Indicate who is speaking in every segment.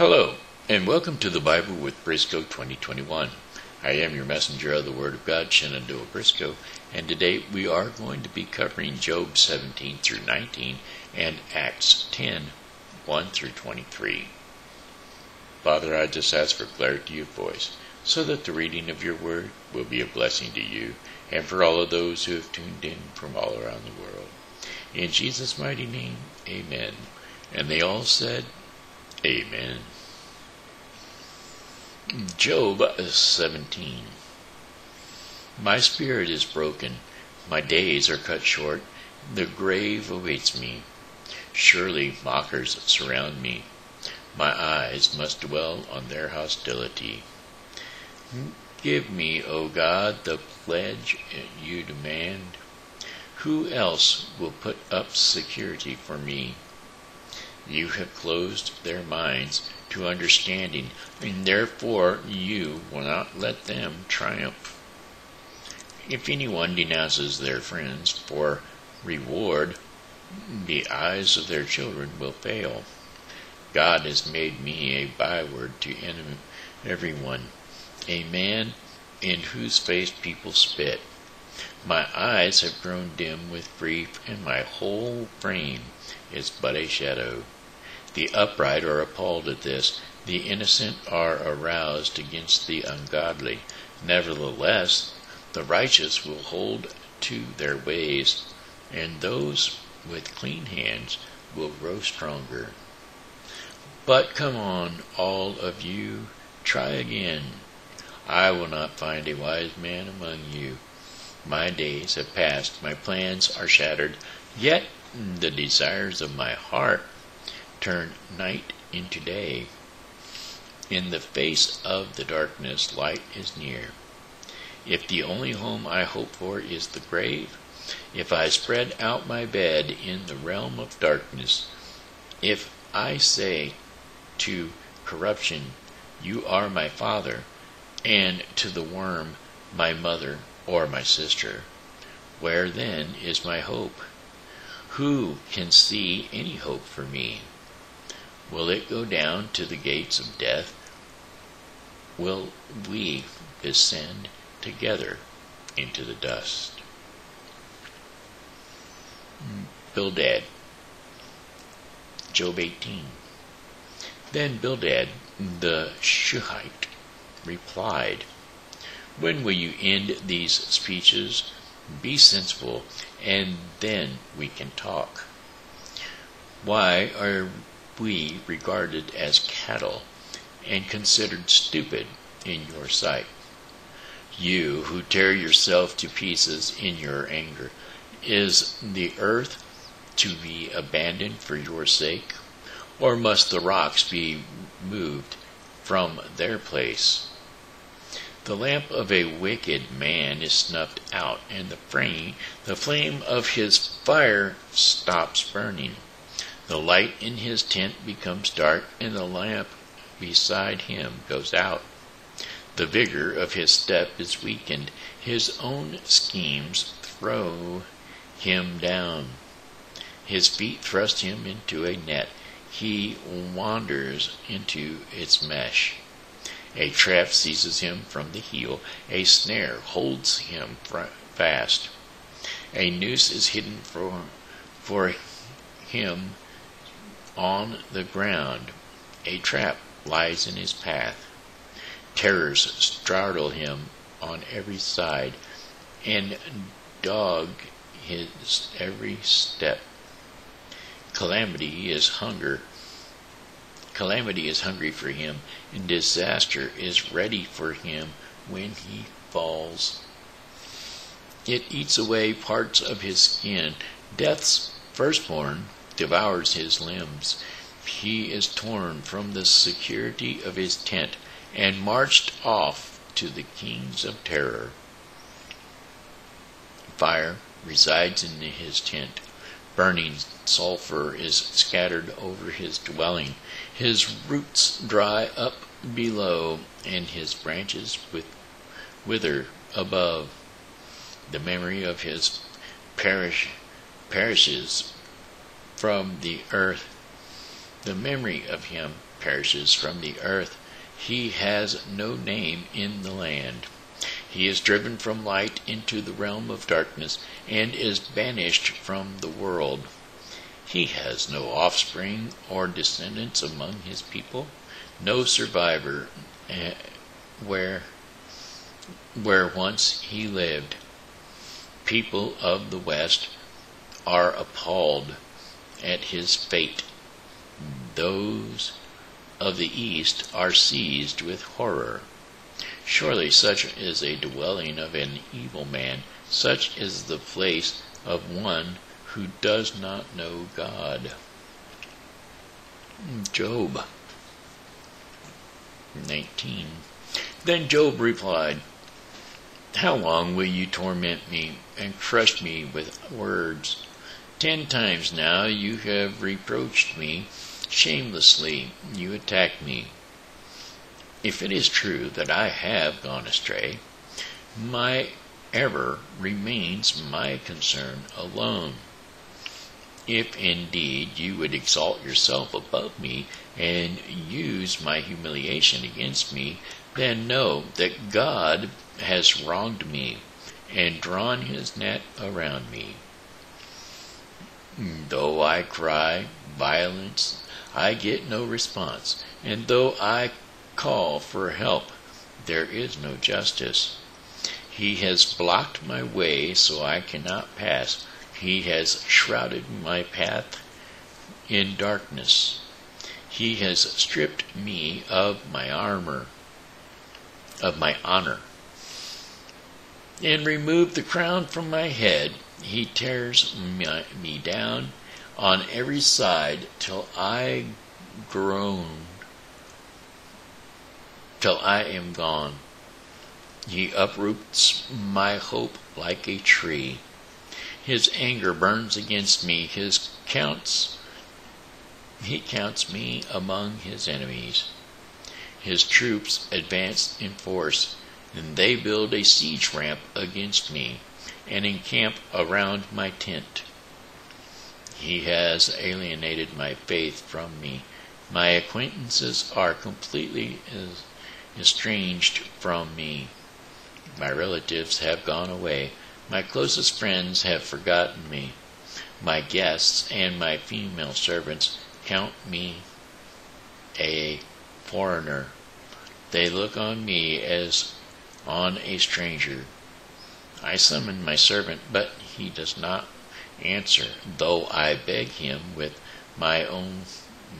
Speaker 1: Hello, and welcome to the Bible with Briscoe 2021. I am your messenger of the Word of God, Shenandoah Briscoe, and today we are going to be covering Job 17 through 19 and Acts 10 1 through 23. Father, I just ask for clarity of voice so that the reading of your Word will be a blessing to you and for all of those who have tuned in from all around the world. In Jesus' mighty name, amen. And they all said, Amen. Job 17. My spirit is broken, my days are cut short, the grave awaits me. Surely mockers surround me, my eyes must dwell on their hostility. Give me, O God, the pledge you demand. Who else will put up security for me? You have closed their minds to understanding, and therefore you will not let them triumph. If anyone denounces their friends for reward, the eyes of their children will fail. God has made me a byword to everyone, a man in whose face people spit. My eyes have grown dim with grief, and my whole frame is but a shadow. The upright are appalled at this, the innocent are aroused against the ungodly. Nevertheless, the righteous will hold to their ways, and those with clean hands will grow stronger. But come on, all of you, try again. I will not find a wise man among you. My days have passed, my plans are shattered, yet the desires of my heart turn night into day. In the face of the darkness, light is near. If the only home I hope for is the grave, if I spread out my bed in the realm of darkness, if I say to corruption, You are my father, and to the worm, My mother or my sister, where then is my hope? Who can see any hope for me? Will it go down to the gates of death? Will we descend together into the dust? Hmm, Bildad, Job 18. Then Bildad the Shuhite replied, When will you end these speeches? Be sensible, and then we can talk. Why are we regarded as cattle and considered stupid in your sight. You who tear yourself to pieces in your anger, is the earth to be abandoned for your sake? Or must the rocks be moved from their place? The lamp of a wicked man is snuffed out, and the flame, the flame of his fire stops burning. The light in his tent becomes dark, and the lamp beside him goes out. The vigor of his step is weakened. His own schemes throw him down. His feet thrust him into a net. He wanders into its mesh. A trap seizes him from the heel. A snare holds him fast. A noose is hidden for, for him on the ground. A trap lies in his path. Terrors startle him on every side and dog his every step. Calamity is hunger. Calamity is hungry for him, and disaster is ready for him when he falls. It eats away parts of his skin. Death's firstborn devours his limbs. He is torn from the security of his tent and marched off to the kings of terror. Fire resides in his tent. Burning sulfur is scattered over his dwelling. His roots dry up below, and his branches wither above. The memory of his perish, perishes from the earth. The memory of him perishes from the earth. He has no name in the land. He is driven from light into the realm of darkness and is banished from the world. He has no offspring or descendants among his people, no survivor uh, where where once he lived. People of the West are appalled at his fate. Those of the East are seized with horror. Surely such is a dwelling of an evil man, such is the place of one who does not know God. Job 19. Then Job replied, How long will you torment me and crush me with words? Ten times now you have reproached me shamelessly, you attack me. If it is true that I have gone astray, my error remains my concern alone. If indeed you would exalt yourself above me and use my humiliation against me, then know that God has wronged me and drawn his net around me. Though I cry violence, I get no response, and though I call for help, there is no justice. He has blocked my way so I cannot pass. He has shrouded my path in darkness. He has stripped me of my armor, of my honor, and removed the crown from my head. He tears me down on every side till I groan, till I am gone. He uproots my hope like a tree. His anger burns against me. His counts he counts me among his enemies. His troops advance in force, and they build a siege ramp against me and encamp around my tent. He has alienated my faith from me. My acquaintances are completely estranged from me. My relatives have gone away. My closest friends have forgotten me. My guests and my female servants count me a foreigner. They look on me as on a stranger. I summon my servant, but he does not answer, though I beg him with my own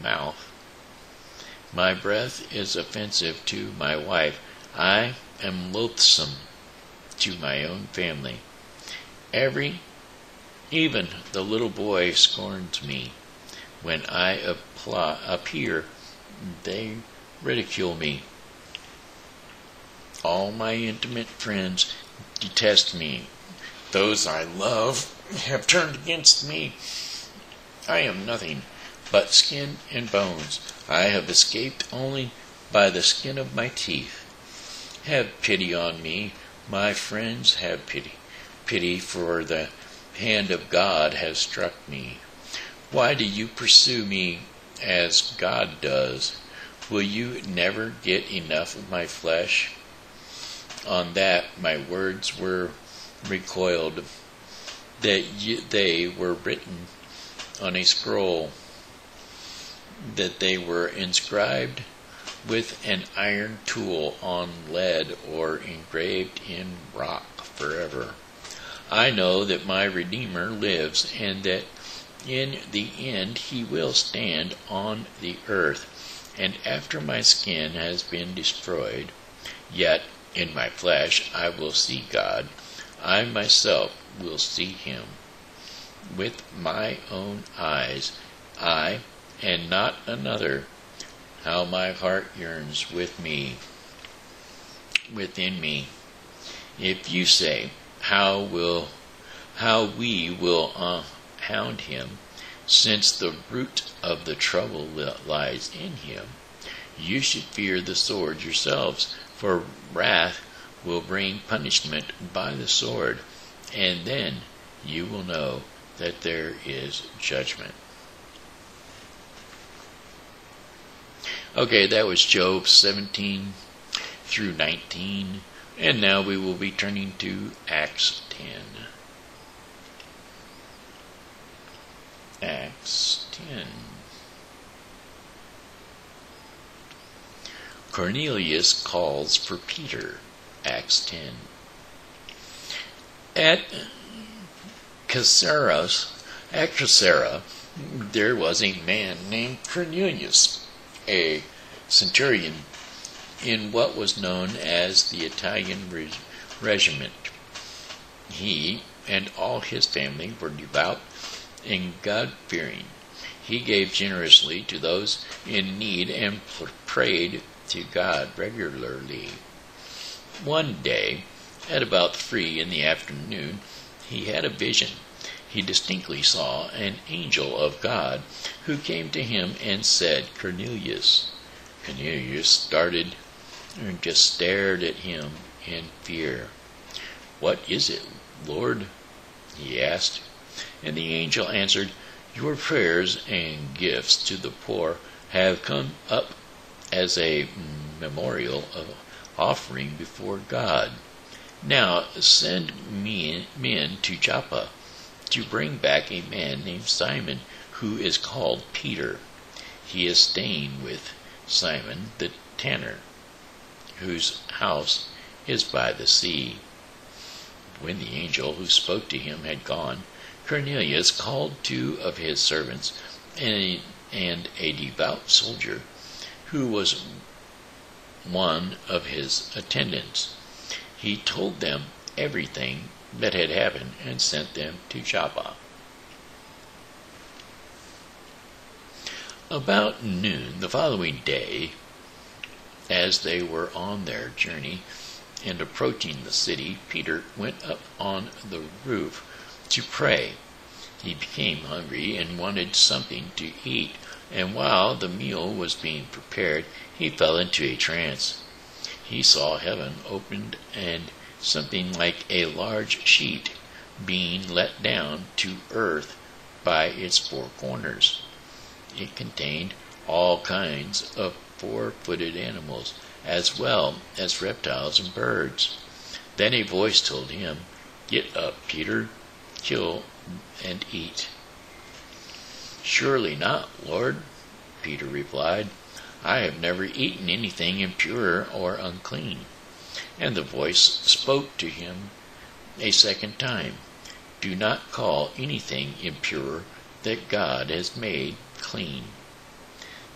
Speaker 1: mouth. My breath is offensive to my wife. I am loathsome to my own family. Every, even the little boy scorns me. When I appear, they ridicule me. All my intimate friends detest me. Those I love have turned against me. I am nothing but skin and bones. I have escaped only by the skin of my teeth. Have pity on me, my friends, have pity. Pity for the hand of God has struck me. Why do you pursue me as God does? Will you never get enough of my flesh? On that my words were recoiled, that they were written on a scroll, that they were inscribed with an iron tool on lead or engraved in rock forever. I know that my Redeemer lives and that in the end he will stand on the earth. And after my skin has been destroyed, yet in my flesh I will see God. I myself will see him. With my own eyes, I, and not another, how my heart yearns with me, within me. If you say, how will, how we will uh, hound him, since the root of the trouble lies in him, you should fear the sword yourselves, for wrath will bring punishment by the sword, and then you will know that there is judgment. Okay, that was Job 17 through 19. And now we will be turning to Acts 10. Acts 10. Cornelius calls for Peter. Acts 10. At Caesarea, at Caesarea, there was a man named Cornelius, a centurion in what was known as the Italian regiment. He and all his family were devout and God fearing. He gave generously to those in need and prayed to God regularly. One day, at about three in the afternoon, he had a vision. He distinctly saw an angel of God who came to him and said, Cornelius. Cornelius started and just stared at him in fear. What is it, Lord? he asked. And the angel answered, Your prayers and gifts to the poor have come up as a memorial of offering before God. Now send men, men to Joppa to bring back a man named Simon, who is called Peter. He is staying with Simon the tanner, whose house is by the sea. When the angel who spoke to him had gone, Cornelius called two of his servants and and a devout soldier who was one of his attendants. He told them everything that had happened and sent them to Joppa. About noon the following day, as they were on their journey and approaching the city, Peter went up on the roof to pray. He became hungry and wanted something to eat, and while the meal was being prepared, he fell into a trance. He saw heaven opened and something like a large sheet being let down to earth by its four corners. It contained all kinds of four footed animals, as well as reptiles and birds. Then a voice told him, Get up, Peter, kill and eat. Surely not, Lord, Peter replied. I have never eaten anything impure or unclean. And the voice spoke to him a second time Do not call anything impure that God has made clean.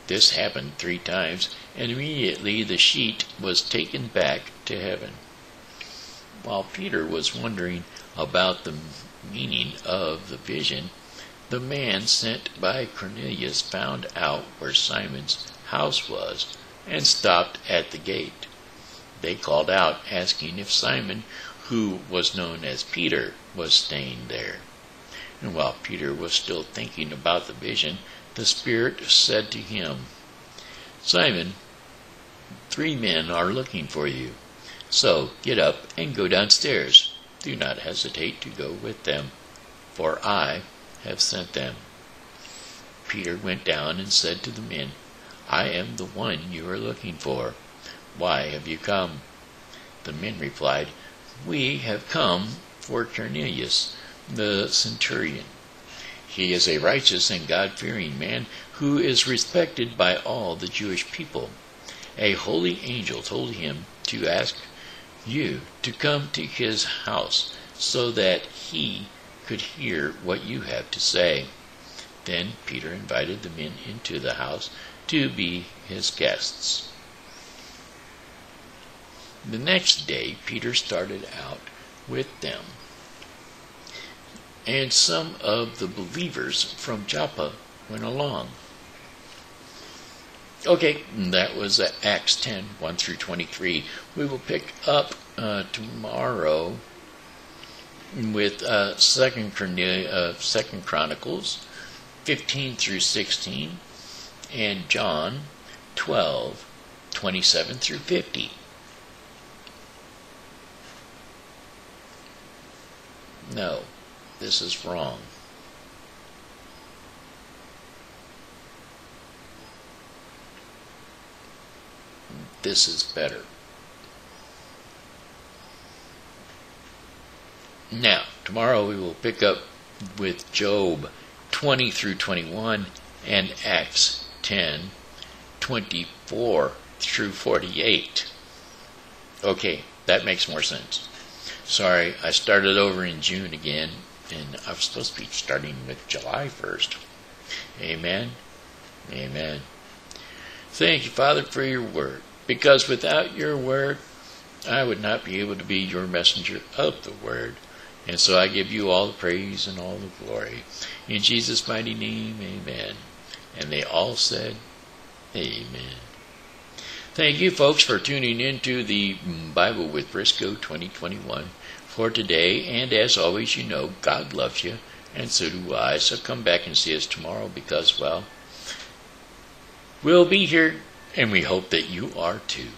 Speaker 1: This happened three times, and immediately the sheet was taken back to heaven. While Peter was wondering about the meaning of the vision, the man sent by Cornelius found out where Simon's house was and stopped at the gate. They called out, asking if Simon, who was known as Peter, was staying there. And while Peter was still thinking about the vision, the Spirit said to him, Simon, three men are looking for you. So get up and go downstairs. Do not hesitate to go with them, for I have sent them. Peter went down and said to the men, I am the one you are looking for. Why have you come? The men replied, We have come for Cornelius, the centurion. He is a righteous and God fearing man who is respected by all the Jewish people. A holy angel told him to ask you to come to his house so that he could hear what you have to say. Then Peter invited the men into the house to be his guests. The next day, Peter started out with them. And some of the believers from Joppa went along. Okay, that was Acts 10 1 through 23. We will pick up uh, tomorrow with uh, Second, uh, Second Chronicles 15 through 16 and John 12 27 through 50. No, this is wrong. this is better. Now, tomorrow we will pick up with Job 20 through 21 and Acts 10 24 through 48. Okay, that makes more sense. Sorry, I started over in June again, and I was supposed to be starting with July 1st. Amen. Amen. Thank you, Father, for your word, because without your word, I would not be able to be your messenger of the word. And so I give you all the praise and all the glory. In Jesus' mighty name, amen. And they all said, Amen. Thank you, folks, for tuning into the Bible with Briscoe 2021 for today. And as always, you know, God loves you, and so do I. So come back and see us tomorrow because, well, we'll be here, and we hope that you are too.